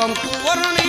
con tu horno